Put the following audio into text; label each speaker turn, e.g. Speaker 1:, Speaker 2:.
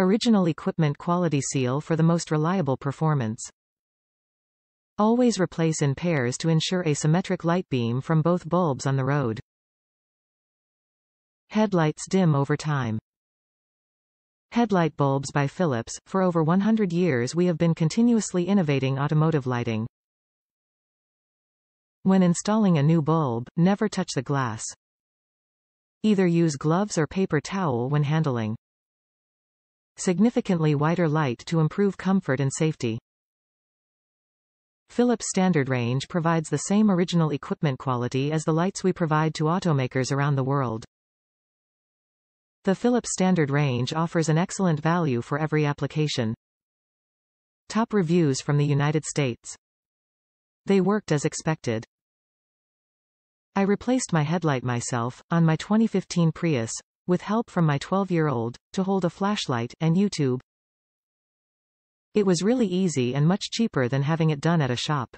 Speaker 1: Original equipment quality seal for the most reliable performance. Always replace in pairs to ensure a symmetric light beam from both bulbs on the road. Headlights dim over time. Headlight bulbs by Philips. For over 100 years we have been continuously innovating automotive lighting. When installing a new bulb, never touch the glass. Either use gloves or paper towel when handling. Significantly wider light to improve comfort and safety. Philips standard range provides the same original equipment quality as the lights we provide to automakers around the world. The Philips standard range offers an excellent value for every application. Top reviews from the United States. They worked as expected. I replaced my headlight myself, on my 2015 Prius, with help from my 12-year-old, to hold a flashlight and YouTube. It was really easy and much cheaper than having it done at a shop.